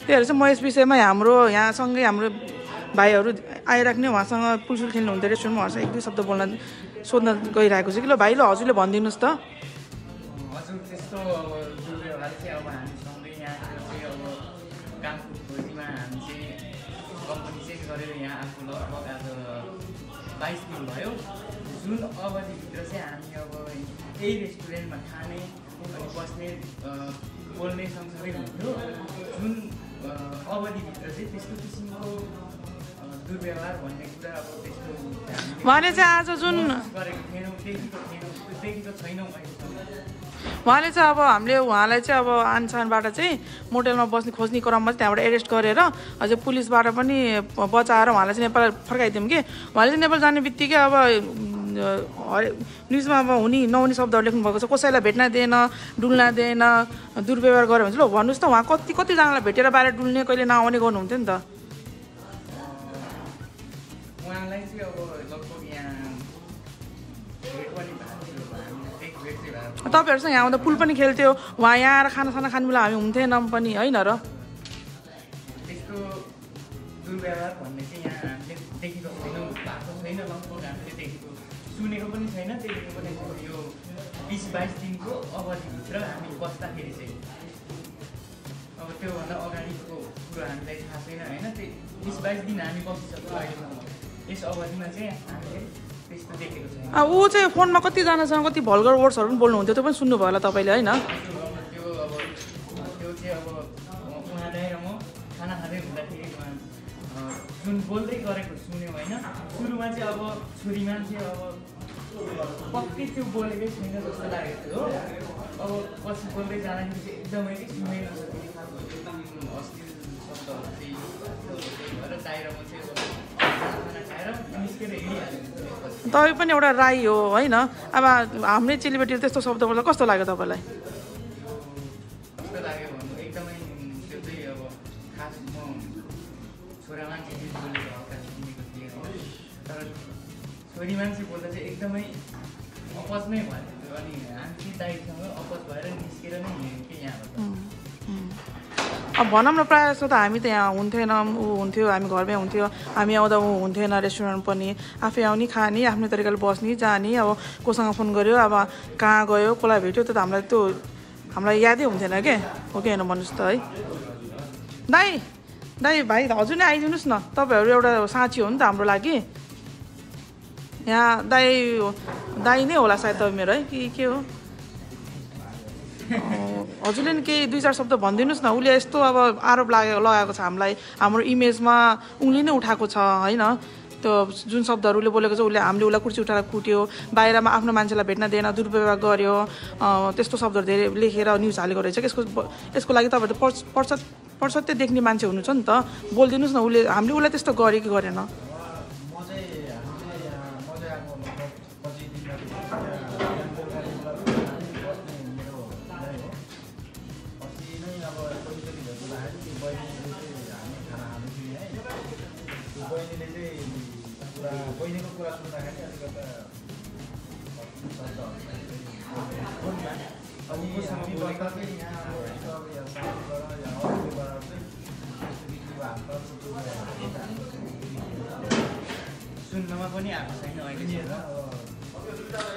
त्यही भएर चाहिँ म यस विषयमा हाम्रो यहाँसँगै हाम्रो भाइहरू आइराख्ने उहाँसँग पुलसुल खेल्नु हुन्थ्यो रेस्टुरेन्टमा उहाँसँग एक दुई शब्द बोल्न सोध्न गइरहेको छु कि ल भाइ ल हजुरले भनिदिनुहोस् त। हजुर त्यस्तो अब हामी भयो। जुन अवधिभित्र चाहिँ हामी अब यही रेस्टुरेन्टमा खाने अनि बस्ने बोल्ने सँगसँगै हुन्थ्यो। जुन अवधिभित्र चाहिँ त्यस्तो किसिमको अ, दुर्व्यवहार भन्ने कुरा अब त्यस्तो हामीले उहाँले चाहिँ आज जुन महसुस गरेको थिएनौँ देखेको थिएनौँ देखेको छैनौँ अहिलेसम्म उहाँले चाहिँ अब हामीले उहाँलाई चाहिँ अब आनसानबाट चाहिँ मोटेलमा बस्ने खोज्ने क्रममा चाहिँ त्यहाँबाट एरेस्ट गरेर अझै पुलिसबाट पनि बचाएर उहाँलाई चाहिँ नेपाल फर्काइदिउँ कि। उहाँले चाहिँ नेपाल जाने बित्तिकै अब हरे- न्युजमा अब हुने नहुने शब्दहरू लेख्नुभएको छ। कसैलाई भेट्न दिएन डुल्न दिएन दुर्व्यवहार गर्यो भने चाहिँ ल भन्नुहोस् त उहाँ कति कतिजनालाई भेटेर बाहिर डुल्ने कहिले नआउने गर्नुहुन्थ्यो नि त? उहाँलाई चाहिँ अब लगभग यहाँ। तपाईँहरूसँग यहाँ आउँदा पुल पनि खेल्थ्यो। उहाँ यहाँ आएर खानासाना खाने बेला हामी हुन्थेनौँ पनि होइन र? त्यस्तो दुर्व्यवहार भन्ने चाहिँ यहाँ हामीले देखेको छैनौँ भएको सुनेको पनि छैन देखेको पनि यो बिस बाइस दिनको अवधिभित्र हामी बस्दाखेरि चाहिँ अब त्योभन्दा अगाडिको कुरो हामीलाई थाहा छैन होइन? त्यो बिस बाइस दिन हामी बसिसक्छौँ अहिलेसम्म। यस अवधिमा चाहिँ हामीले त्यस्तो देखेको छैन। ऊ चाहिँ फोनमा कतिजनासँग कति भल्गर वर्ड्सहरू पनि बोल्नुहुन्थ्यो त्यो पनि सुन्नुभयो होला तपाईँले होइन? त्यो अब त्यो चाहिँ अब उहाँलाई र म खाना खाँदै हुँदाखेरि जुन बोल्दै गरेको सुन्यौँ होइन? सुरुमा चाहिँ अब छोरी मान्छे अब पक्कै त्यो बोलेकै छैन जस्तो लागेको थियो हो। अब पछि बोल्दै जाँदाखेरि चाहिँ एकदमै शब्दहरू चाहिँ त्यही भएर दाइर म चाहिँ तपाईँ पनि एउटा राई हो होइन? अब हाम्रै चेलीबेटीले त्यस्तो शब्द बोल्दा कस्तो लाग्यो तपाईँलाई? कस्तो लाग्यो भन्नु? एकदमै त्यो चाहिँ अब खास म छोरा मान्छे छोरी मान्छे बोल्दा चाहिँ एकदमै अपज नै भयो। अनि चाहिँ दाइसँग अपज भएर निस्केर नै हिँड्यौँ कि यहाँबाट अब भनौँ न प्रायः जस्तो त हामी त यहाँ हुन्थेनौँ ऊ हुन्थ्यो हामी घरमै हुन्थ्यो। हामी आउँदा ऊ हुन्थेन रेस्टुरेन्ट पनि। आफै आउने खाने आफ्नै तरिकाले बस्ने जाने अब कोसँग फोन गऱ्यो अब कहाँ गयो कसलाई भेट्यो त्यो त हामीलाई त्यो हामीलाई यादै हुन्थेन के? हो कि होइन भन्नुहोस् त है। दाई दाई भाइ हजुर नै आइदिनुहोस् न। तपाईँहरू एउटा साँची हो नि त हाम्रो लागि। यहाँ दाई दाई नै होला सायद तपाईँ मेरो है कि के हो? हजुरले नि केही दुई चार शब्द भनिदिनुहोस् न उसले यस्तो अब आरोप लागेको लगाएको छ हामीलाई। हाम्रो इमेजमा उनले नै उठाएको छ होइन? त्यो जुन शब्दहरू उसले बोलेको छ उसले हामीले उसलाई कुर्सी उठाएर कुट्यो बाहिरमा आफ्नो मान्छेलाई भेट्न दिएन दुर्व्यवहार गर्यो त्यस्तो शब्दहरू धेरै लेखेर न्युज हालेको रहेछ। कि यसको यसको लागि तपाईँहरू त पर्छ पर्छ पर्सत्य देख्ने मान्छे हुनुहुन्छ नि त। बोलिदिनुहोस् न उसले हामीले उसलाई त्यस्तो गरे कि गरेन? त्यस्तो किसिमको हात सुन्नमा पनि आएको छैन अहिले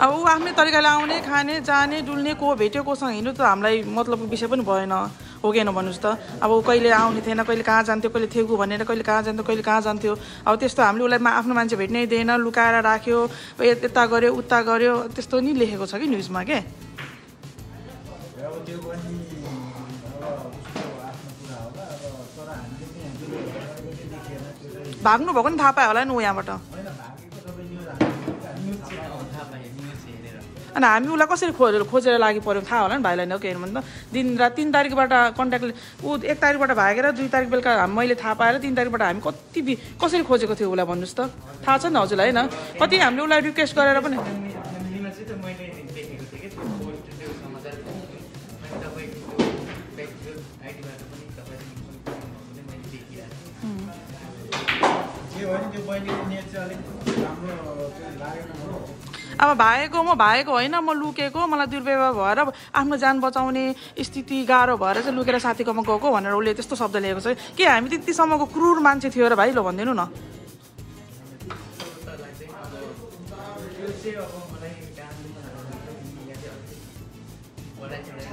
अब ऊ आफ्नै तरिकाले आउने खाने जाने डुल्ने को भेट्यो कोसँग हिँड्नु त हामीलाई मतलबको विषय पनि भएन। हो कि होइन भन्नुहोस् त। अब कहिले आउने थिएन कहिले कहाँ जान्थ्यो कहिले थेगु भनेर कहिले कहाँ जान्थ्यो कहिले कहाँ जान्थ्यो। अब त्यस्तो हामीले उसलाई आफ्नो मान्छे भेट्नै दिएन लुकाएर राख्यो यता गऱ्यो उता गऱ्यो त्यस्तो नि लेखेको छ कि न्युजमा के? भाग्नु भएको नि थाहा पायो होला नि ऊ यहाँबाट। अनि हामी उसलाई कसरी खोजेर खोजेर लागि पऱ्यो थाहा होला नि भाइलाई नै हो कि भन्दा। दिन रात तिन तारिकबाट कन्ट्याक्ट ऊ एक तारिकबाट भागेर दुई तारिक बेलुका मैले थाहा पाएर तिन तारिकबाट हामी कति कसरी खोजेको थियो उसलाई भन्नुहोस् त। थाहा छ नि हजुरलाई होइन? कति हामीले उसलाई रिक्वेस्ट गरेर पनि त्यो बहिनीको नेट चाहिँ अलिक राम्रो लागेन अब भागेको म भागेको होइन म लुकेको मलाई दुर्व्यवहार भएर आफ्नो ज्यान बचाउने स्थिति गाह्रो भएर चाहिँ लुकेर साथीकोमा गएको भनेर उसले त्यस्तो शब्द लिएको छ। के हामी त्यतिसम्मको क्रुर मान्छे थियो र भाइ? ल भनिदिनु न।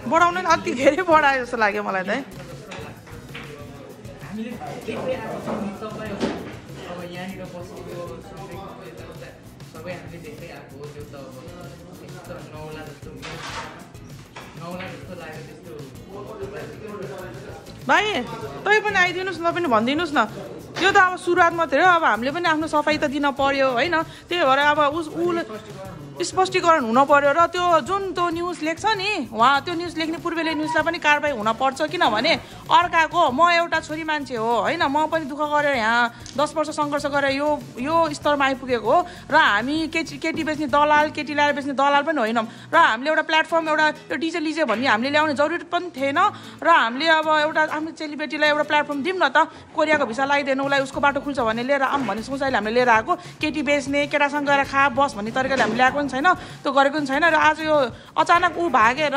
बढाउनु नि अति धेरै बढायो जस्तो लाग्यो मलाई त है। भाइ तपाईँ पनि आइदिनुहोस् न पनि भनिदिनुहोस् न। त्यो त अब सुरुवात मात्रै हो अब हामीले पनि आफ्नो सफाइ त दिन पर्यो होइन? त्यही भएर अब उस उसले स्पष्टीकरण हुन पर्यो र त्यो जुन त्यो न्युज लेख्छ नि उहाँ त्यो न्युज लेख्ने पूर्वेले न्युजलाई पनि कारवाही हुन पर्छ किनभने अर्काको म एउटा छोरी मान्छे हो होइन? म पनि दुःख गरेर यहाँ दस वर्ष सङ्घर्ष गरेर यो यो स्तरमा आइपुगेको हो। र हामी केटी केटी बेच्ने दलाल केटी ल्याएर बेच्ने दलाल पनि होइनौँ। र हामीले एउटा प्लेटफर्म एउटा यो डिजे लिजे भन्ने हामीले ल्याउने जरुरत पनि थिएन। र हामीले अब एउटा आफ्नो चेलीबेटीलाई एउटा प्लेटफर्म दिउँ न त कोरियाको भिसा लगाइदिनु उसलाई उसको बाटो खुल्छ भने लिएर आऊँ भन्ने सोचाइले हामीले लिएर आएको। केटी बेच्ने केटासँग गएर खा बस भन्ने तरिकाले हामीले ल्याएको पनि छैन। त्यो गरेको पनि छैन। र आज यो अचानक ऊ भागेर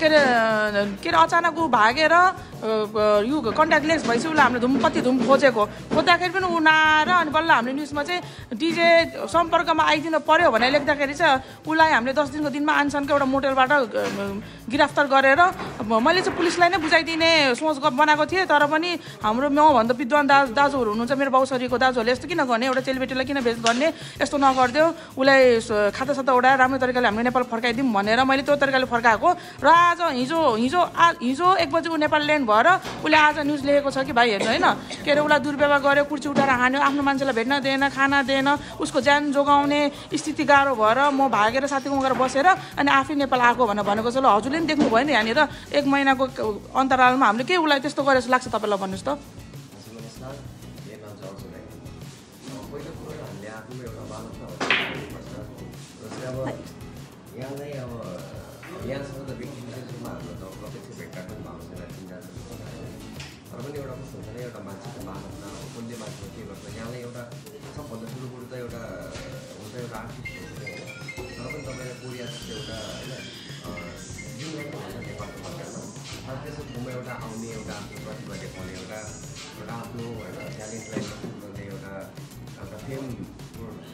के अरे के अरे अचानक ऊ भागेर यो कन्ट्याक्ट लेस भएपछि हामीले धुम कति धुम खोजेको। खोज्दाखेरि पनि ऊ नआएर अनि बल्ल हामीले न्युजमा चाहिँ डिजे सम्पर्कमा आइदिनु पर्यो भनेर लेख्दाखेरि चाहिँ उसलाई हामीले दस दिनको दिनमा आनसनको एउटा मोटेलबाट गिरफ्तार गरेर मैले चाहिँ पुलिसलाई नै बुझाइदिने सोच बनाएको थिएँ तर पनि हाम्रो मभन्दा विद्वान दाजु दाजुहरू हुनुहुन्छ मेरो बाउसरीको दाजुहरूले यस्तो किन गर्ने एउटा चेलीबेटीलाई किन भेज गर्ने यस्तो नगरिदियो। उसलाई खाता साता उडाएर राम्रो तरिकाले हामीले नेपाल फर्काइदिउँ भनेर मैले त्यो तरिकाले फर्काएको। र आज हिजो हिजो हिजो एक बजी ऊ नेपाल ल्यान्ड भएर उसले आज न्युज लेखेको छ कि भाइ हेर्नु होइन। के अरे उसलाई दुर्व्यवहार गर्यो कुर्ची उठाएर हान्यो आफ्नो मान्छेलाई भेट्न दिएन खाना दिएन उसको ज्यान जोगाउने स्थिति गाह्रो भएर म भागेर साथीकोमा गएर बसेर अनि आफै नेपाल आएको भनेर भनेको छ। ल हजुरले पनि देख्नुभयो नि यहाँनिर। एक महिनाको अन्तरालमा हामीले के उसलाई त्यस्तो गरेर जस्तो लाग्छ तपाईँलाई भन्नुहोस् त। हजुर तर पनि एउटा कस्तो हुन्छ भने एउटा मान्छेको मानवता हो कसले मान्छेको के गर्छ यहाँलाई एउटा सबभन्दा ठुलो कुरो त एउटा हुन्छ एउटा आर्टिस्ट हो तर पनि तपाईँलाई कोरिया एउटा होइन भन्छ नेपालको त्यसको ठाउँमा एउटा आउने एउटा आफ्नो प्रतिभा देखाउने एउटा एउटा आफ्नो होइन ट्यालेन्टलाई प्रस्तुत गर्ने एउटा एउटा फेम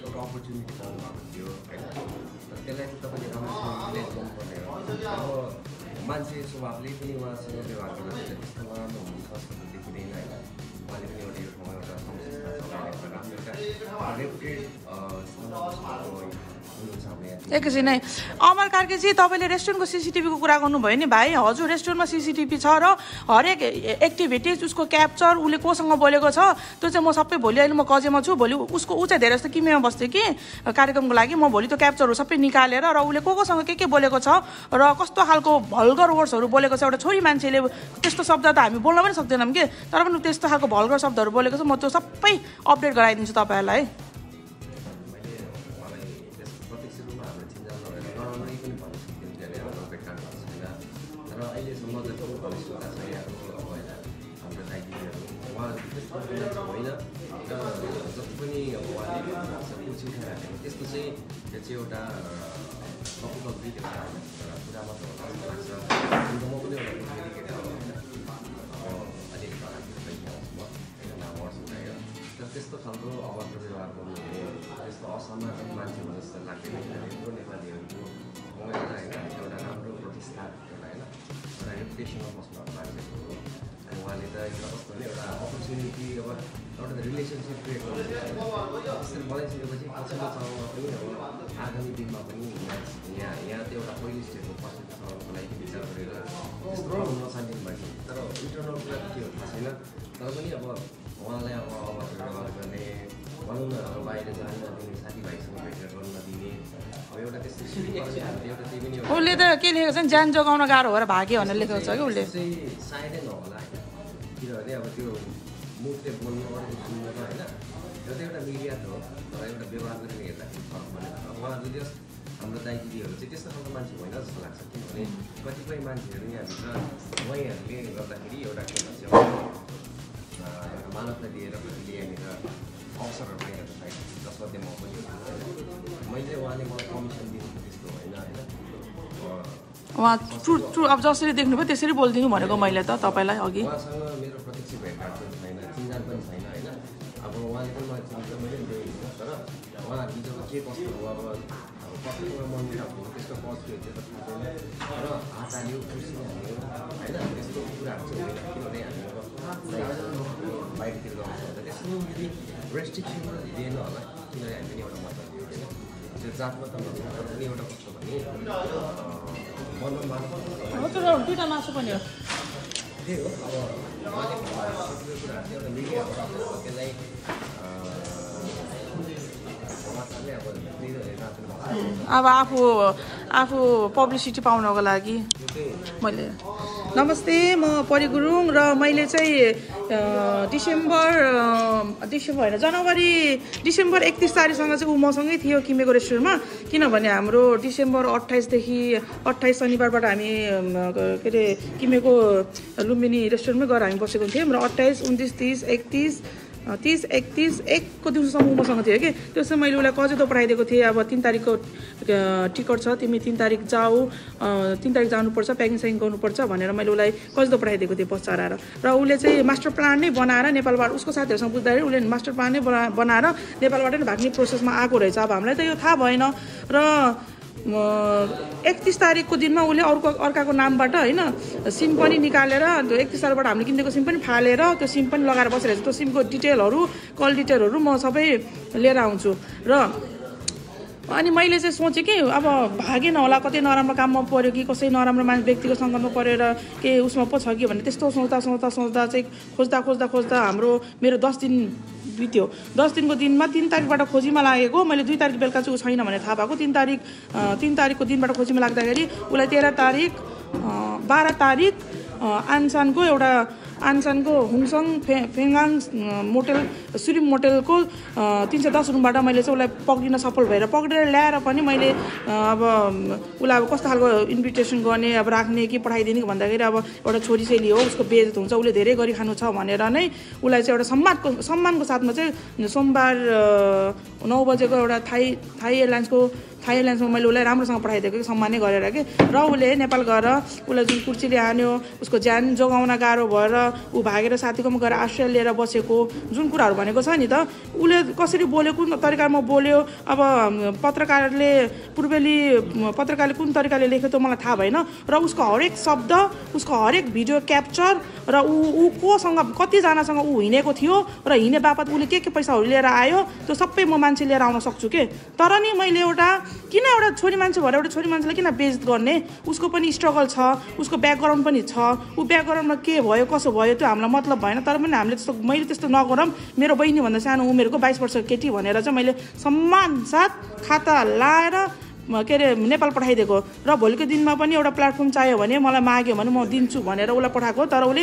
एउटा अपर्च्युनिटी पाउनु भएको थियो होइन त्यसलाई चाहिँ तपाईँले राम्रोसँग गर्नुपर्ने हो अब मान्छे स्वभावले पनि उहाँसँग व्यवहार चाहिँ त्यस्तो नराम्रो हुनुहुन्छ जस्तो देखिँदैन होइन उहाँले पनि एउटा यो ठाउँमा एउटा संस्था चलाउने एउटा राम्रो एउटा रेपुटेड एकैछिन है अमर कार्कीजी तपाईँले रेस्टुरेन्टको सिसिटिभीको कुरा गर्नुभयो नि भाइ। हजुर रेस्टुरेन्टमा सिसिटिभी छ र हरेक एक्टिभिटिज उसको क्याप्चर उसले कोसँग बोलेको छ त्यो चाहिँ म सबै भोलि अहिले म कजेमा छु भोलि उसको ऊ चाहिँ धेरै जस्तो किमेमा बस्थ्यो कि कार्यक्रमको लागि। म भोलि त्यो क्याप्चरहरू सबै निकालेर र उसले को कोसँग के के बोलेको छ र कस्तो खालको भल्गर वर्ड्सहरू बोलेको छ एउटा छोरी मान्छेले त्यस्तो शब्द त हामी बोल्न पनि सक्दैनौँ कि। तर पनि त्यस्तो खालको भल्गर शब्दहरू बोलेको छ म त्यो सबै अपडेट गराइदिन्छु तपाईँहरूलाई। है अहिलेसम्म जति पनि घनिष्ठता छ यहाँको अब होइन हाम्रो दाइदिदीहरू उहाँ त्यस्तो होइन र जति पनि अब उहाँले कुर्सी उठाएर हालेको त्यस्तो चाहिँ त्यो चाहिँ एउटा लघु एउटा कुरा मात्र लाग्छ अन्त म पनि एउटा केटा होइन अलिक होइन तर त्यस्तो खालको अभद्र व्यवहार गर्नु त्यस्तो असामाजिक मान्छे हो जस्तो लाग्दैन किनभने नेपालीहरूको एउटा होइन एउटा राम्रो प्रतिष्ठा एउटा रेपुटेसनमा बस्नुभएको मान्छेको हो अनि उहाँले त एउटा कस्तो एउटा अपर्च्युनिटी अब एउटा रिलेसनसिप क्रिएट गर्नु त्यसरी बनाइसकेपछि पछिल्लो चरणमा पनि अब आगामी दिनमा पनि यहाँ यहाँ त एउटा पहिलो स्टेप हो पछिल्लो चरणको लागि विचार गरेर त्यस्तो नचाहिने मान्छे तर इन्टरनल कुरा के हो थाहा छैन तर पनि अब उहाँलाई अब अवसर व्यवहार गर्ने भनौँ न अब बाहिर जान नदिने साथीभाइसँग भेटेर गर्न नदिने। अब एउटा त्यस्तो एउटा त्यही पनि उसले त के लेखेको छ नि ज्यान जोगाउन गाह्रो भएर भाग्यो भनेर लेखेको छ कि उसले? सायदै नहोला। किनभने अब त्यो मुखले बोल्नु अरूले सुन्नु त होइन। त एउटा मिडिया त हो तर एउटा व्यवहार गरेर हेर्दाखेरि फरक परेन अब उहाँ जुन जस हाम्रो दाइ दिदीहरू चाहिँ त्यस्तो खालको मान्छे होइन जस्तो लाग्छ। किनभने कतिपय मान्छेहरू यहाँभित्र उहाँहरूले गर्दाखेरि एउटा के भन्छ मानवता दिएर हामीले यहाँनिर अवसरहरू पाइरहेको सायद जसमध्ये म पनि होइन मैले उहाँले मलाई कमिसन दिनु त्यस्तो होइन होइन उहाँ ट्रु ट्रु अब जसरी देख्नुभयो त्यसरी बोलिदिनु भनेको मैले त तपाईँलाई अघि उहाँसँग मेरो प्रत्यक्ष भेटघाट पनि छैन चिन्जान पनि छैन होइन अब उहाँले पनि मलाई चिन्छ मैले पनि देखेको तर उहाँ हिजोको के कस्तो हो अब अब कतिको मनमुटाव भयो त्यसको कज के हो त्यो त थाहा छैन र हात हाल्यो खुसी हाल्यो होइन त्यस्तो कुराहरू चाहिँ होइन किनभने हामी बाहिरतिर गर्नु सक्छ यदि रेस्ट्रिक्सन दिएन होला किनभने हामीले एउटा मतलब दियो होइन त्यो जातमा त पनि एउटा कस्तो भने दुइटा मासु पनि हो त्यही हो अब त्यसलाई अब आफू आफू पब्लिसिटी पाउनको लागि मैले नमस्ते म परि गुरुङ र मैले चाहिँ डिसेम्बर डिसेम्बर होइन जनवरी डिसेम्बर एकतिस तारिकसँग चाहिँ ऊ मसँगै थियो किमेको रेस्टुरेन्टमा। किनभने हाम्रो डिसेम्बर अट्ठाइसदेखि अट्ठाइस शनिबारबाट हामी के अरे किमेको लुम्बिनी रेस्टुरेन्टमै गएर हामी बसेको थियौँ र अट्ठाइस उन्तिस तिस एकतिस तिस एकतिस एकको दिउँसोसम्म मसँग थियो कि? त्यो चाहिँ मैले उसलाई कजेतो पठाइदिएको थिएँ। अब तिन तारिकको टिकट छ। तिमी तिन तारिक जाऊ। तिन तारिक जानुपर्छ प्याकिङ स्याकिङ गर्नुपर्छ भनेर मैले उसलाई कजेतो पठाइदिएको थिएँ बस चढाएर र उसले चाहिँ मास्टर प्लान नै बनाएर नेपालबाट उसको साथीहरूसँग बुझ्दाखेरि उसले मास्टर प्लान नै बना बनाएर नेपालबाट नै भाग्ने प्रोसेसमा आएको रहेछ। अब हामीलाई त यो थाहा भएन। र एकतिस तारिकको दिनमा उसले अर्को अर्काको नामबाट होइन सिम पनि निकालेर त्यो एकतिस तारिकबाट हामीले किनेको सिम पनि फालेर त्यो सिम पनि लगाएर बसिरहेको छ त्यो सिमको डिटेलहरू कल डिटेलहरू म सबै लिएर आउँछु। र अनि मैले चाहिँ सोचेँ कि अब भागेन होला कतै नराम्रो काममा पऱ्यो कि कसै नराम्रो मान्छे व्यक्तिको सङ्गतमा परेर के उसमा पो छ कि भन्ने त्यस्तो सोच्दा सोच्दा सोच्दा चाहिँ खोज्दा खोज्दा खोज्दा हाम्रो मेरो दस दिन बित्यो। दस दिनको दिनमा तिन तारिकबाट खोजीमा लागेको मैले दुई तारिक बेलुका चाहिँ ऊ छैन भनेर थाहा भएको तिन तारिक तिन तारिकको दिनबाट खोजीमा लाग्दाखेरि उसलाई तेह्र तारिक बाह्र तारिक आनसानको एउटा आनसानको हुङसङ फे फेङ्गाङ अ, मोटेल सुरिम मोटेलको तिन सय दस रुमबाट मैले चाहिँ उसलाई पक्रिन सफल भएर पक्रेर ल्याएर पनि मैले अब उसलाई अब कस्तो खालको इन्भिटेसन गर्ने अब राख्ने कि पठाइदिने कि भन्दाखेरि अब एउटा छोरी चेली हो उसको बेजत हुन्छ उसले धेरै गरी खानु छ भनेर नै उसलाई चाहिँ एउटा सम्मानको सम्मानको साथमा चाहिँ सोमबार नौ बजेको एउटा थाई थाई एयरलाइन्सको थाई एयरलाइन्समा मैले उसलाई राम्रोसँग पठाइदिएको कि सम्मानै गरेर कि र उसले नेपाल गएर उसलाई जुन कुर्सीले हान्यो उसको ज्यान जोगाउन गाह्रो भएर ऊ भागेर साथीकोमा गएर आश्रय लिएर बसेको जुन कुराहरू भनेको छ नि त उसले कसरी बोल्यो कुन तरिकामा बोल्यो अब पत्रकारले पूर्वेली पत्रकारले कुन तरिकाले लेख्यो त्यो मलाई थाहा भएन र उसको हरेक शब्द उसको हरेक भिडियो क्याप्चर र ऊ ऊ कोसँग कतिजनासँग ऊ हिँडेको थियो र हिँडे बापत उसले के के पैसाहरू लिएर आयो त्यो सबै म मान्छे लिएर आउन सक्छु के? तर नि मैले एउटा किन एउटा छोरी मान्छे भएर एउटा छोरी मान्छेलाई किन बेइज्जत गर्ने? उसको पनि स्ट्रगल छ उसको ब्याकग्राउन्ड पनि छ ऊ ब्याकग्राउन्डमा के भयो कसो भयो? त्यो हामीलाई मतलब भएन तर पनि हामीले त्यस्तो मैले त्यस्तो नगरौँ। मेरो बहिनीभन्दा सानो उमेरको बाइस वर्षको केटी भनेर चाहिँ मैले सम्मान साथ खाता लाएर के अरे नेपाल पठाइदिएको। र भोलिको दिनमा पनि एउटा प्लेटफर्म चाहियो भने मलाई माग्यो भने म दिन्छु भनेर उसलाई पठाएको तर उसले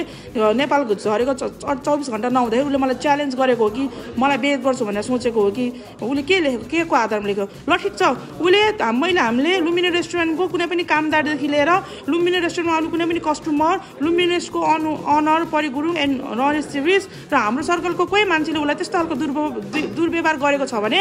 नेपाल झरेको चौबिस घन्टा नहुँदाखेरि उसले मलाई च्यालेन्ज गरेको हो कि मलाई बेद गर्छु भनेर सोचेको हो कि उसले के लेखेको के को आधारमा लेख्यो? ल ठिक छ। उसले मैले हामीले लुम्बिनी रेस्टुरेन्टको कुनै पनि कामदारदेखि लिएर लुम्बिनी रेस्टुरेन्टमा आउनु कुनै पनि कस्टमर लुम्बिनेसको अनु अनर परि गुरुङ एन्ड नरेश सिरिस र हाम्रो सर्कलको कोही मान्छेले उसलाई त्यस्तो खालको दुर्व्यवहार गरेको छ भने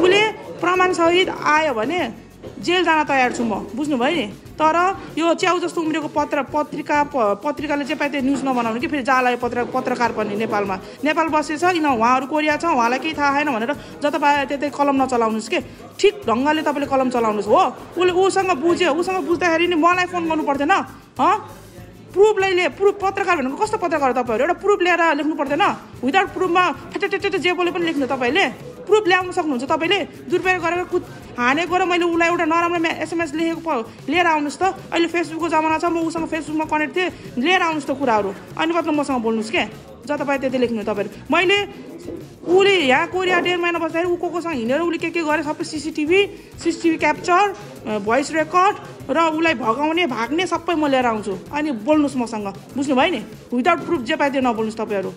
उसले प्रमाणसहित आयो भने जेल जान तयार छु म बुझ्नुभयो नि? तर यो च्याउ जस्तो उम्रेको पत्र पत्रिका पत्रिकाले चाहिँ पाइ त्यो न्युज नबनाउने कि फेरि जाला पत्र पत्रकार पनि नेपालमा। नेपाल बसेछ किन उहाँहरू कोरिया छ उहाँलाई केही थाहा छैन भनेर जता पाए त्यतै कलम नचलाउनुहोस् के? ठिक ढङ्गले तपाईँले कलम चलाउनुहोस् हो। उसले उसँग बुझ्यो उसँग बुझ्दाखेरि नि मलाई फोन गर्नु पर्दैन हँ? प्रुफलाई लिए प्रुफ पत्रकार भनेको कस्तो पत्रकार हो तपाईँहरू? एउटा प्रुफ ल्याएर लेख्नु पर्दैन? विदाउट प्रुफमा ठ्याट्याट्याट्याट जे बोले पनि लेख्नु तपाईँले? प्रुफ ल्याउनु सक्नुहुन्छ तपाईँले? दुरुपयोग गरेर कुद हानेको र मैले उसलाई एउटा नराम्रो एसएमएस लेखेको लिएर आउनुहोस् त। अहिले फेसबुकको जमाना छ म उसँग फेसबुकमा कनेक्ट थिएँ। लिएर आउनुहोस् त कुराहरू। अनि मतलब मसँग बोल्नुहोस् क्या जता पाए त्यति लेख्नु तपाईँहरू। मैले उसले यहाँ कोरिया डेढ महिना बस्दाखेरि ऊ को कोसँग हिँडेर उसले के के गरे सबै CCTV CCTV capture voice record र उसलाई भगाउने भाग्ने सबै म लिएर आउँछु। अनि बोल्नुहोस् मसँग। बुझ्नुभयो नि? विदाउट प्रुफ जे पाइदियो नबोल्नुहोस् तपाईँहरू।